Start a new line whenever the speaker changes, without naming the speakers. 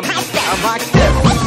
I'm, like this.